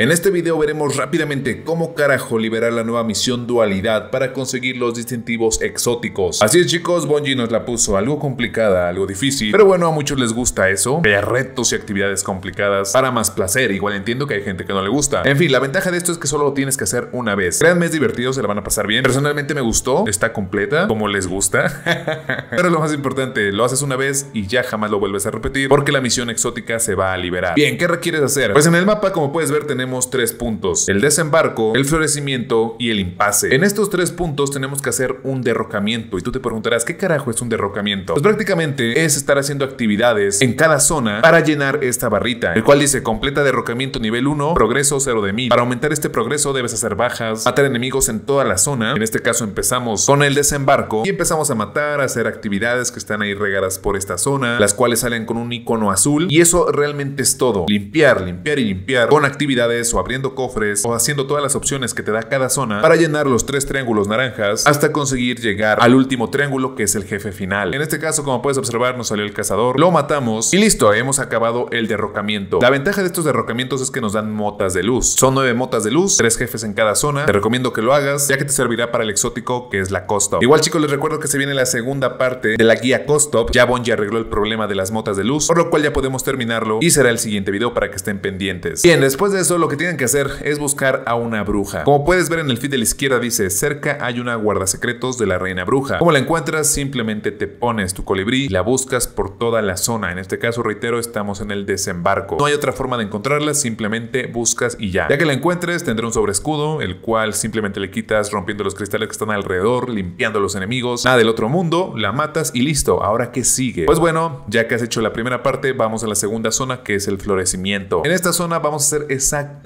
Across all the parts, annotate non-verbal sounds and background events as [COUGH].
En este video veremos rápidamente cómo carajo liberar la nueva misión dualidad para conseguir los distintivos exóticos. Así es chicos, Bungie nos la puso algo complicada, algo difícil, pero bueno, a muchos les gusta eso, ver retos y actividades complicadas para más placer, igual entiendo que hay gente que no le gusta. En fin, la ventaja de esto es que solo lo tienes que hacer una vez. Créanme, es divertido, se la van a pasar bien. Personalmente me gustó, está completa, como les gusta. [LAUGHS] pero lo más importante, lo haces una vez y ya jamás lo vuelves a repetir porque la misión exótica se va a liberar. Bien, ¿qué requieres hacer? Pues en el mapa, como puedes ver, tenemos tres puntos, el desembarco, el florecimiento y el impasse. En estos tres puntos tenemos que hacer un derrocamiento y tú te preguntarás, ¿qué carajo es un derrocamiento? Pues prácticamente es estar haciendo actividades en cada zona para llenar esta barrita, el cual dice completa derrocamiento nivel 1, progreso 0 de 1000. Para aumentar este progreso debes hacer bajas, matar enemigos en toda la zona. En este caso empezamos con el desembarco y empezamos a matar, a hacer actividades que están ahí regadas por esta zona, las cuales salen con un icono azul y eso realmente es todo. Limpiar, limpiar y limpiar con actividades o abriendo cofres o haciendo todas las opciones que te da cada zona para llenar los tres triángulos naranjas hasta conseguir llegar al último triángulo que es el jefe final. En este caso, como puedes observar, nos salió el cazador, lo matamos y listo, hemos acabado el derrocamiento. La ventaja de estos derrocamientos es que nos dan motas de luz. Son nueve motas de luz, tres jefes en cada zona. Te recomiendo que lo hagas, ya que te servirá para el exótico que es la Costop. Igual chicos, les recuerdo que se viene la segunda parte de la guía Costop. Ya Bon ya arregló el problema de las motas de luz, por lo cual ya podemos terminarlo y será el siguiente video para que estén pendientes. Bien, después de eso lo que tienen que hacer es buscar a una bruja. Como puedes ver en el feed de la izquierda dice, cerca hay una guardasecretos de la reina bruja. Como la encuentras, simplemente te pones tu colibrí y la buscas por toda la zona. En este caso, reitero, estamos en el desembarco. No hay otra forma de encontrarla, simplemente buscas y ya. Ya que la encuentres, tendrá un sobreescudo, el cual simplemente le quitas rompiendo los cristales que están alrededor, limpiando los enemigos, nada del otro mundo, la matas y listo. Ahora, ¿qué sigue? Pues bueno, ya que has hecho la primera parte, vamos a la segunda zona que es el florecimiento. En esta zona vamos a hacer exactamente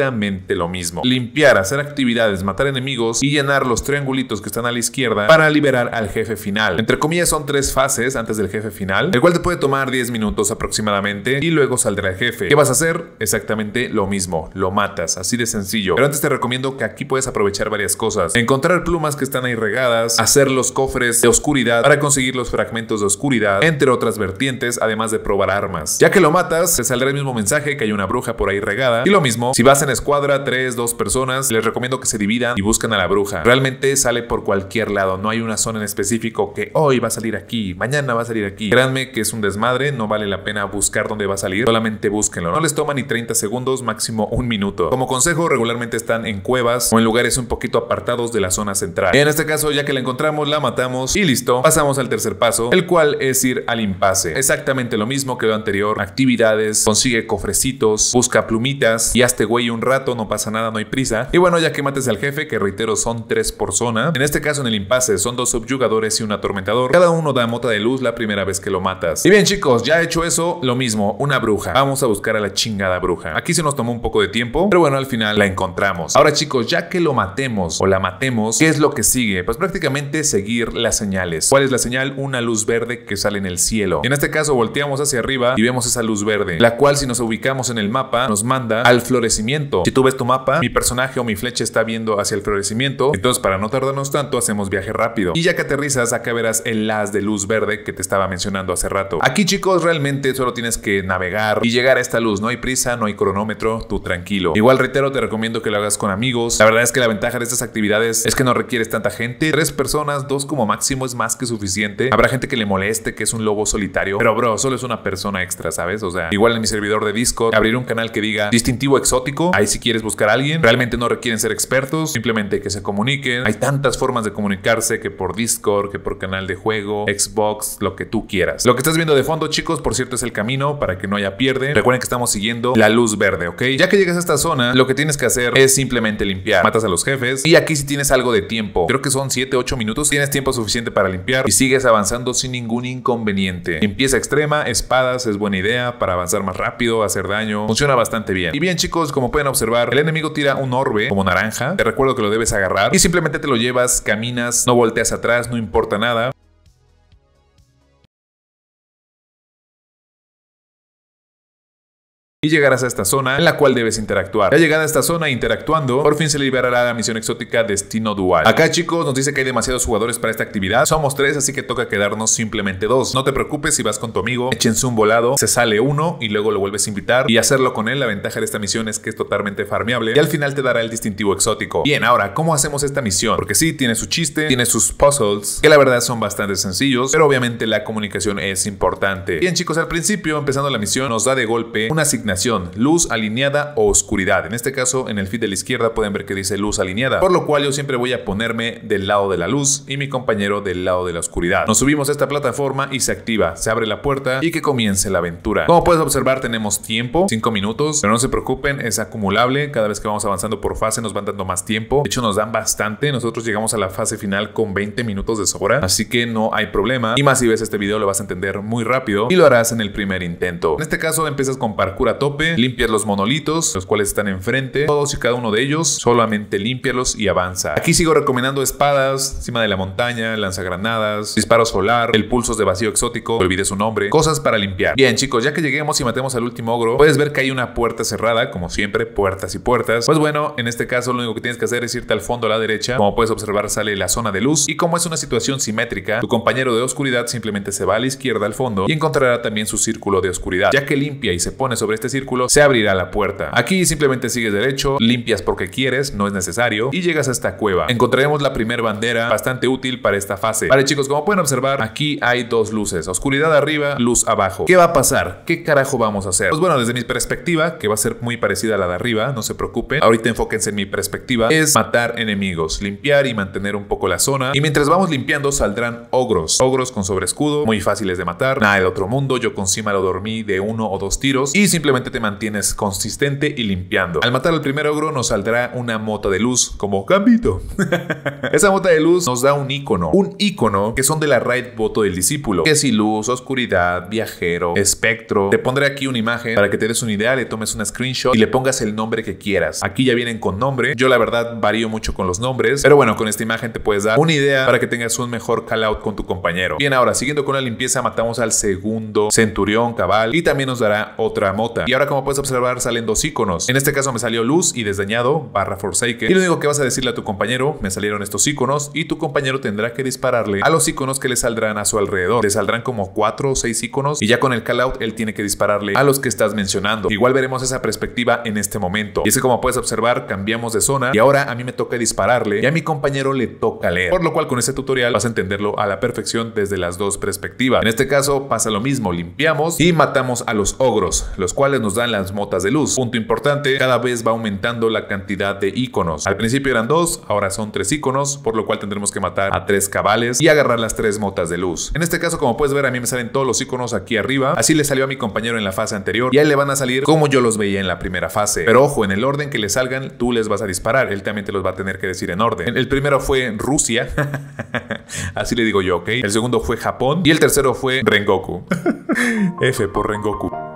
lo mismo. Limpiar, hacer actividades, matar enemigos y llenar los triangulitos que están a la izquierda para liberar al jefe final. Entre comillas son tres fases antes del jefe final, el cual te puede tomar 10 minutos aproximadamente y luego saldrá el jefe. ¿Qué vas a hacer? Exactamente lo mismo, lo matas, así de sencillo. Pero antes te recomiendo que aquí puedes aprovechar varias cosas. Encontrar plumas que están ahí regadas, hacer los cofres de oscuridad para conseguir los fragmentos de oscuridad, entre otras vertientes, además de probar armas. Ya que lo matas, te saldrá el mismo mensaje que hay una bruja por ahí regada. Y lo mismo, si vas en escuadra, 3, 2 personas, les recomiendo que se dividan y busquen a la bruja. Realmente sale por cualquier lado, no hay una zona en específico que hoy va a salir aquí, mañana va a salir aquí. Créanme que es un desmadre, no vale la pena buscar dónde va a salir, solamente búsquenlo. No les toma ni 30 segundos, máximo un minuto. Como consejo, regularmente están en cuevas o en lugares un poquito apartados de la zona central. En este caso, ya que la encontramos, la matamos y listo. Pasamos al tercer paso, el cual es ir al impasse. Exactamente lo mismo que lo anterior. Actividades, consigue cofrecitos, busca plumitas y hazte güey un rato, no pasa nada, no hay prisa. Y bueno, ya que mates al jefe, que reitero son tres por zona, en este caso en el impasse son dos subyugadores y un atormentador. Cada uno da mota de luz la primera vez que lo matas. Y bien chicos, ya hecho eso, lo mismo, una bruja. Vamos a buscar a la chingada bruja. Aquí se nos tomó un poco de tiempo, pero bueno, al final la encontramos. Ahora chicos, ya que lo matemos o la matemos, ¿qué es lo que sigue? Pues prácticamente seguir las señales. ¿Cuál es la señal? Una luz verde que sale en el cielo. En este caso volteamos hacia arriba y vemos esa luz verde, la cual si nos ubicamos en el mapa nos manda al florecimiento. Si tú ves tu mapa, mi personaje o mi flecha está viendo hacia el florecimiento, entonces para no tardarnos tanto hacemos viaje rápido. Y ya que aterrizas, acá verás el las de luz verde que te estaba mencionando hace rato. Aquí chicos, realmente solo tienes que navegar y llegar a esta luz. No hay prisa, no hay cronómetro, tú tranquilo. Igual reitero, te recomiendo que lo hagas con amigos. La verdad es que la ventaja de estas actividades es que no requieres tanta gente. Tres personas, dos como máximo es más que suficiente. Habrá gente que le moleste, que es un lobo solitario. Pero bro, solo es una persona extra, ¿sabes? O sea, igual en mi servidor de Discord, abrir un canal que diga distintivo exótico. Ahí si quieres buscar a alguien. Realmente no requieren ser expertos, simplemente que se comuniquen. Hay tantas formas de comunicarse que por Discord, que por canal de juego, Xbox, lo que tú quieras. Lo que estás viendo de fondo, chicos, por cierto, es el camino para que no haya pierde. Recuerden que estamos siguiendo la luz verde, ¿ok? Ya que llegas a esta zona, lo que tienes que hacer es simplemente limpiar. Matas a los jefes y aquí si tienes algo de tiempo. Creo que son 7, 8 minutos. Tienes tiempo suficiente para limpiar y sigues avanzando sin ningún inconveniente. Limpieza extrema, espadas, es buena idea para avanzar más rápido, hacer daño. Funciona bastante bien. Y bien, chicos, como pueden observar, el enemigo tira un orbe como naranja. Te recuerdo que lo debes agarrar y simplemente te lo llevas, caminas, no volteas atrás, no importa nada. Y llegarás a esta zona en la cual debes interactuar. Ya llegada a esta zona interactuando, por fin se liberará la misión exótica Destino Dual. Acá chicos nos dice que hay demasiados jugadores para esta actividad, somos tres así que toca quedarnos simplemente dos. No te preocupes si vas con tu amigo, échense un volado, se sale uno y luego lo vuelves a invitar y hacerlo con él. La ventaja de esta misión es que es totalmente farmeable y al final te dará el distintivo exótico. Bien, ahora, ¿cómo hacemos esta misión? Porque sí, tiene su chiste, tiene sus puzzles, que la verdad son bastante sencillos, pero obviamente la comunicación es importante. Bien chicos, al principio, empezando la misión, nos da de golpe una asignación, luz alineada o oscuridad. En este caso, en el feed de la izquierda pueden ver que dice luz alineada, por lo cual yo siempre voy a ponerme del lado de la luz y mi compañero del lado de la oscuridad. Nos subimos a esta plataforma y se activa, se abre la puerta y que comience la aventura. Como puedes observar, tenemos tiempo, 5 minutos, pero no se preocupen, es acumulable. Cada vez que vamos avanzando por fase nos van dando más tiempo. De hecho, nos dan bastante. Nosotros llegamos a la fase final con 20 minutos de sobra, así que no hay problema. Y más si ves este video lo vas a entender muy rápido y lo harás en el primer intento. En este caso empiezas con parkour a tope, limpias los monolitos, los cuales están enfrente, todos y cada uno de ellos, solamente límpialos y avanza. Aquí sigo recomendando espadas, encima de la montaña, lanzagranadas, disparo solar, el pulsos de vacío exótico, olvidé su nombre, cosas para limpiar. Bien chicos, ya que lleguemos y matemos al último ogro, puedes ver que hay una puerta cerrada, como siempre, puertas y puertas. Pues bueno, en este caso lo único que tienes que hacer es irte al fondo a la derecha, como puedes observar sale la zona de luz y como es una situación simétrica, tu compañero de oscuridad simplemente se va a la izquierda al fondo y encontrará también su círculo de oscuridad. Ya que limpia y se pone sobre este círculo, se abrirá la puerta. Aquí simplemente sigues derecho, limpias porque quieres, no es necesario, y llegas a esta cueva. Encontraremos la primera bandera, bastante útil para esta fase. Vale chicos, como pueden observar, aquí hay dos luces, oscuridad arriba, luz abajo. ¿Qué va a pasar? ¿Qué carajo vamos a hacer? Pues bueno, desde mi perspectiva, que va a ser muy parecida a la de arriba, no se preocupen, ahorita enfóquense en mi perspectiva, es matar enemigos, limpiar y mantener un poco la zona, y mientras vamos limpiando saldrán ogros, ogros con sobreescudo, muy fáciles de matar, nada del otro mundo, yo con Sima lo dormí de uno o dos tiros, y simplemente te mantienes consistente y limpiando. Al matar al primer ogro nos saldrá una mota de luz, como Gambito. [LAUGHS] Esa mota de luz nos da un icono, un icono que son de la raid voto del discípulo, que si luz, oscuridad, viajero, espectro. Te pondré aquí una imagen para que te des una idea, le tomes una screenshot y le pongas el nombre que quieras. Aquí ya vienen con nombre. Yo la verdad varío mucho con los nombres, pero bueno, con esta imagen te puedes dar una idea para que tengas un mejor call out con tu compañero. Bien, ahora siguiendo con la limpieza matamos al segundo centurión cabal y también nos dará otra mota. Y ahora como puedes observar salen dos iconos. En este caso me salió luz y desdañado barra Forsaken. Y lo único que vas a decirle a tu compañero, me salieron estos iconos y tu compañero tendrá que dispararle a los iconos que le saldrán a su alrededor. Le saldrán como cuatro o seis iconos y ya con el call out él tiene que dispararle a los que estás mencionando. Igual veremos esa perspectiva en este momento. Y es como puedes observar cambiamos de zona y ahora a mí me toca dispararle y a mi compañero le toca leer. Por lo cual con este tutorial vas a entenderlo a la perfección desde las dos perspectivas. En este caso pasa lo mismo, limpiamos y matamos a los ogros, los cuales nos dan las motas de luz. Punto importante, cada vez va aumentando la cantidad de iconos. Al principio eran dos, ahora son tres iconos, por lo cual tendremos que matar a tres cabales y agarrar las tres motas de luz. En este caso, como puedes ver, a mí me salen todos los iconos aquí arriba. Así le salió a mi compañero en la fase anterior y a él le van a salir como yo los veía en la primera fase. Pero ojo, en el orden que le salgan, tú les vas a disparar. Él también te los va a tener que decir en orden. El primero fue Rusia. [LAUGHS] Así le digo yo, ¿ok? El segundo fue Japón y el tercero fue Rengoku. [LAUGHS] F por Rengoku.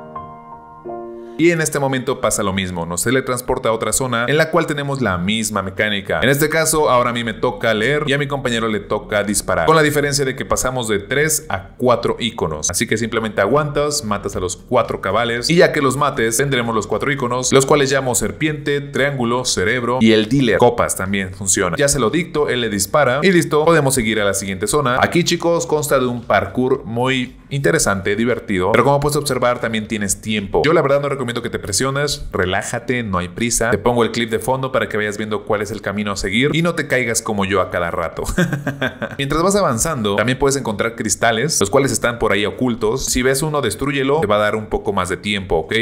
Y en este momento pasa lo mismo, nos teletransporta a otra zona en la cual tenemos la misma mecánica. En este caso, ahora a mí me toca leer y a mi compañero le toca disparar. Con la diferencia de que pasamos de 3 a 4 iconos. Así que simplemente aguantas, matas a los 4 cabales y ya que los mates, tendremos los 4 iconos, los cuales llamo serpiente, triángulo, cerebro y el dealer. Copas también funciona. Ya se lo dicto, él le dispara y listo, podemos seguir a la siguiente zona. Aquí chicos consta de un parkour muy interesante, divertido, pero como puedes observar también tienes tiempo. Yo la verdad no recomiendo que te presiones, relájate, no hay prisa. Te pongo el clip de fondo para que vayas viendo cuál es el camino a seguir y no te caigas como yo a cada rato. [LAUGHS] Mientras vas avanzando, también puedes encontrar cristales, los cuales están por ahí ocultos. Si ves uno, destruyelo, te va a dar un poco más de tiempo, ¿ok?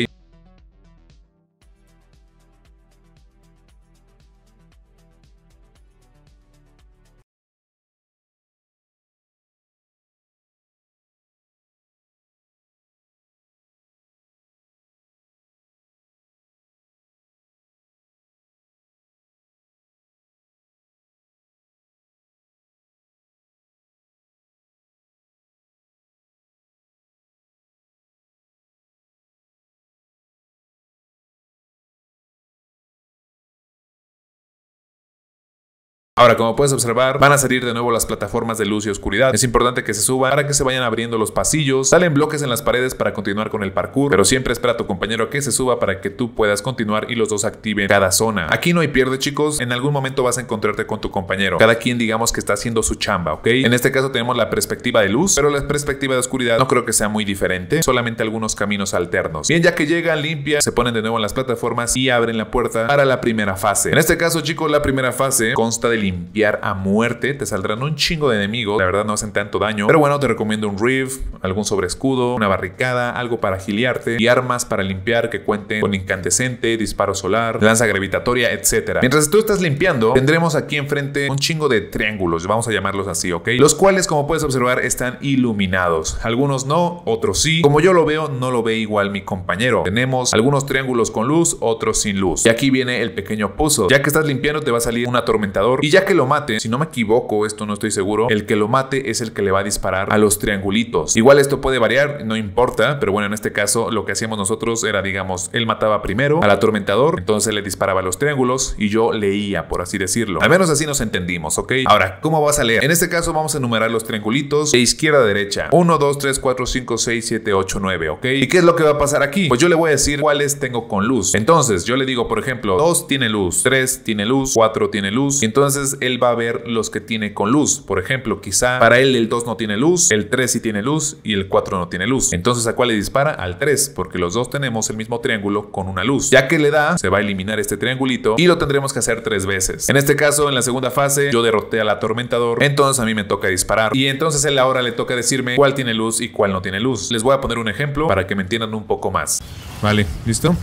Ahora, como puedes observar, van a salir de nuevo las plataformas de luz y oscuridad. Es importante que se suban para que se vayan abriendo los pasillos. Salen bloques en las paredes para continuar con el parkour, pero siempre espera a tu compañero que se suba para que tú puedas continuar y los dos activen cada zona. Aquí no hay pierde, chicos. En algún momento vas a encontrarte con tu compañero. Cada quien digamos que está haciendo su chamba, ¿ok? En este caso tenemos la perspectiva de luz, pero la perspectiva de oscuridad no creo que sea muy diferente, solamente algunos caminos alternos. Bien, ya que llegan, limpian, se ponen de nuevo en las plataformas y abren la puerta para la primera fase. En este caso, chicos, la primera fase consta de limpiar a muerte. Te saldrán un chingo de enemigos. La verdad no hacen tanto daño. Pero bueno, te recomiendo un riff, algún sobreescudo, una barricada, algo para giliarte y armas para limpiar que cuenten con incandescente, disparo solar, lanza gravitatoria, etc. Mientras tú estás limpiando, tendremos aquí enfrente un chingo de triángulos, vamos a llamarlos así, ¿ok? Los cuales, como puedes observar, están iluminados. Algunos no, otros sí. Como yo lo veo, no lo ve igual mi compañero. Tenemos algunos triángulos con luz, otros sin luz. Y aquí viene el pequeño puzzle. Ya que estás limpiando, te va a salir un atormentador. Y ya que lo mate, si no me equivoco, esto no estoy seguro, el que lo mate es el que le va a disparar a los triangulitos. Igual esto puede variar, no importa, pero bueno, en este caso lo que hacíamos nosotros era, digamos, él mataba primero al atormentador, entonces le disparaba los triángulos y yo leía, por así decirlo. Al menos así nos entendimos, ¿ok? Ahora, ¿cómo vas a leer? En este caso vamos a enumerar los triangulitos de izquierda a derecha. 1, 2, 3, 4, 5, 6, 7, 8, 9, ¿ok? ¿Y qué es lo que va a pasar aquí? Pues yo le voy a decir cuáles tengo con luz. Entonces, yo le digo, por ejemplo, 2 tiene luz, 3 tiene luz, 4 tiene luz, y entonces él va a ver los que tiene con luz. Por ejemplo, quizá para él el 2 no tiene luz, el 3 sí tiene luz y el 4 no tiene luz. Entonces, ¿a cuál le dispara? Al 3, porque los dos tenemos el mismo triángulo con una luz. Ya que le da, se va a eliminar este triangulito y lo tendremos que hacer tres veces. En este caso, en la segunda fase, yo derroté al atormentador, entonces a mí me toca disparar. Y entonces él ahora le toca decirme cuál tiene luz y cuál no tiene luz. Les voy a poner un ejemplo para que me entiendan un poco más. Vale, ¿listo?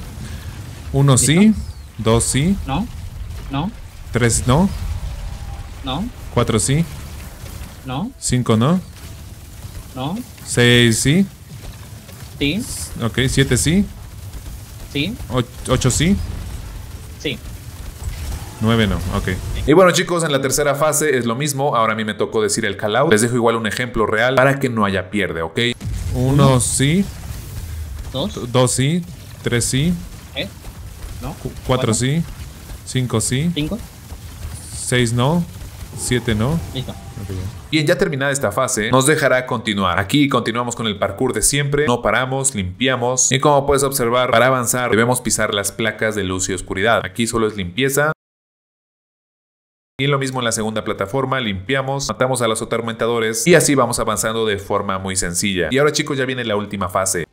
Uno sí, dos sí, No, no, tres no, no, cuatro sí, no, cinco no, no, seis sí, sí, ok, siete sí, sí, och- ocho sí, sí. nueve no, ok. Y bueno chicos, en la tercera fase es lo mismo. Ahora a mí me tocó decir el call out. Les dejo igual un ejemplo real para que no haya pierde, ¿ok? Uno sí, Dos, dos sí, tres sí, ¿eh? No, cu- cuatro sí, cinco sí, cinco, seis no, siete no. listo. Bien, ya terminada esta fase, nos dejará continuar. Aquí continuamos con el parkour de siempre, no paramos, limpiamos y como puedes observar, para avanzar debemos pisar las placas de luz y oscuridad. Aquí solo es limpieza. Y lo mismo en la segunda plataforma, limpiamos, matamos a los atormentadores y así vamos avanzando de forma muy sencilla. Y ahora chicos ya viene la última fase.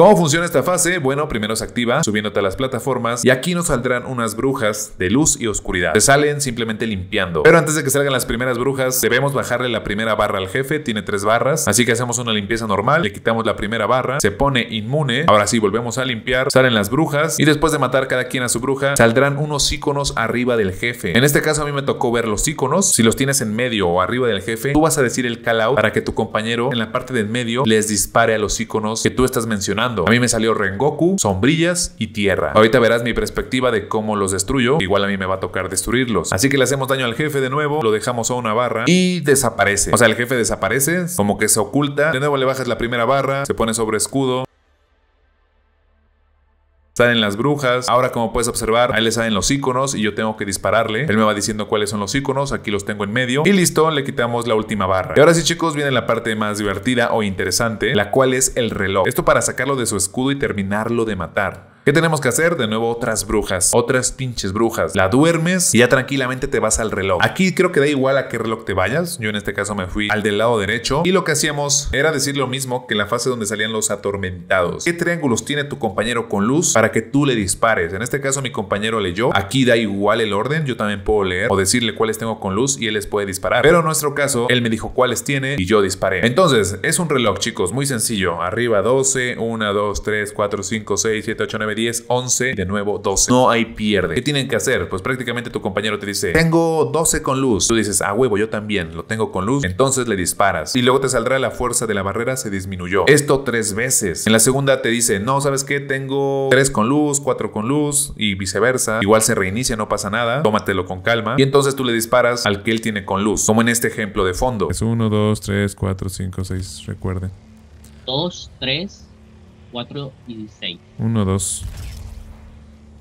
¿Cómo funciona esta fase? Bueno, primero se activa subiéndote a las plataformas y aquí nos saldrán unas brujas de luz y oscuridad. Se salen simplemente limpiando. Pero antes de que salgan las primeras brujas, debemos bajarle la primera barra al jefe. Tiene tres barras, así que hacemos una limpieza normal. Le quitamos la primera barra, se pone inmune. Ahora sí, volvemos a limpiar. Salen las brujas y después de matar cada quien a su bruja, saldrán unos iconos arriba del jefe. En este caso a mí me tocó ver los iconos. Si los tienes en medio o arriba del jefe, tú vas a decir el call out para que tu compañero en la parte del medio les dispare a los iconos que tú estás mencionando. A mí me salió Rengoku, sombrillas y tierra. Ahorita verás mi perspectiva de cómo los destruyo. Igual a mí me va a tocar destruirlos. Así que le hacemos daño al jefe de nuevo, lo dejamos a una barra y desaparece. O sea, el jefe desaparece, como que se oculta. De nuevo le bajas la primera barra, se pone sobre escudo. Salen las brujas. Ahora, como puedes observar, ahí le salen los iconos y yo tengo que dispararle. Él me va diciendo cuáles son los iconos. Aquí los tengo en medio. Y listo, le quitamos la última barra. Y ahora sí, chicos, viene la parte más divertida o interesante, la cual es el reloj. Esto para sacarlo de su escudo y terminarlo de matar. ¿Qué tenemos que hacer? De nuevo otras brujas, otras pinches brujas. La duermes y ya tranquilamente te vas al reloj. Aquí creo que da igual a qué reloj te vayas. Yo en este caso me fui al del lado derecho y lo que hacíamos era decir lo mismo que en la fase donde salían los atormentados. ¿Qué triángulos tiene tu compañero con luz para que tú le dispares? En este caso mi compañero leyó. Aquí da igual el orden, yo también puedo leer o decirle cuáles tengo con luz y él les puede disparar. Pero en nuestro caso, él me dijo cuáles tiene y yo disparé. Entonces, es un reloj, chicos, muy sencillo. Arriba 12, 1, 2, 3, 4, 5, 6, 7, 8, 9, 10, 11, de nuevo 12. No hay pierde. ¿Qué tienen que hacer? Pues prácticamente tu compañero te dice, tengo 12 con luz. Tú dices, ah, huevo, yo también lo tengo con luz. Entonces le disparas. Y luego te saldrá la fuerza de la barrera se disminuyó. Esto tres veces. En la segunda te dice, no, ¿sabes qué? Tengo 3 con luz, 4 con luz y viceversa. Igual se reinicia, no pasa nada. Tómatelo con calma. Y entonces tú le disparas al que él tiene con luz. Como en este ejemplo de fondo. Es uno, dos, tres, cuatro, cinco, seis, recuerden. Dos, tres, 4 y 6. 1, 2.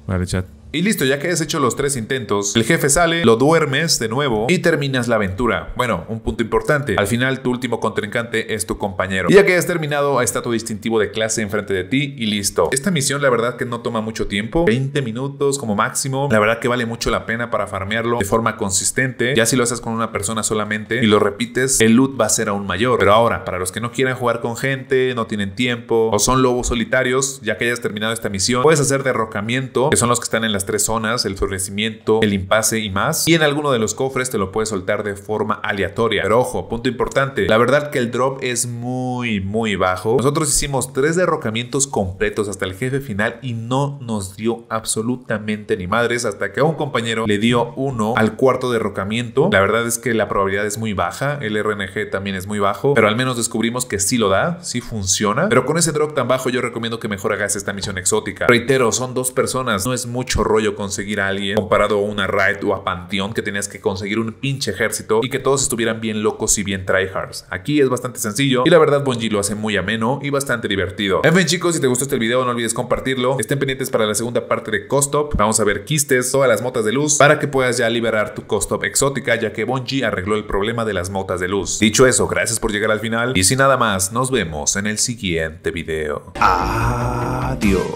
Vale, chat. Y listo, ya que has hecho los tres intentos, el jefe sale, lo duermes de nuevo y terminas la aventura. Bueno, un punto importante. Al final, tu último contrincante es tu compañero. Y ya que has terminado, está tu distintivo de clase enfrente de ti y listo. Esta misión, la verdad que no toma mucho tiempo, 20 minutos como máximo. La verdad que vale mucho la pena para farmearlo de forma consistente. Ya si lo haces con una persona solamente y lo repites, el loot va a ser aún mayor. Pero ahora, para los que no quieran jugar con gente, no tienen tiempo o son lobos solitarios, ya que hayas terminado esta misión, puedes hacer derrocamiento, que son los que están en la tres zonas, el florecimiento, el impasse y más. Y en alguno de los cofres te lo puedes soltar de forma aleatoria. Pero ojo, punto importante, la verdad que el drop es muy, muy bajo. Nosotros hicimos tres derrocamientos completos hasta el jefe final y no nos dio absolutamente ni madres hasta que a un compañero le dio uno al cuarto derrocamiento. La verdad es que la probabilidad es muy baja, el RNG también es muy bajo, pero al menos descubrimos que sí lo da, sí funciona. Pero con ese drop tan bajo yo recomiendo que mejor hagas esta misión exótica. Reitero, son dos personas, no es mucho rollo conseguir a alguien comparado a una raid o a Panteón que tenías que conseguir un pinche ejército y que todos estuvieran bien locos y bien tryhards. Aquí es bastante sencillo y la verdad Bungie lo hace muy ameno y bastante divertido. En fin chicos, si te gustó este video no olvides compartirlo. Estén pendientes para la segunda parte de Costop. Vamos a ver quistes, todas las motas de luz para que puedas ya liberar tu Costop exótica ya que Bungie arregló el problema de las motas de luz. Dicho eso, gracias por llegar al final y sin nada más, nos vemos en el siguiente video. Adiós.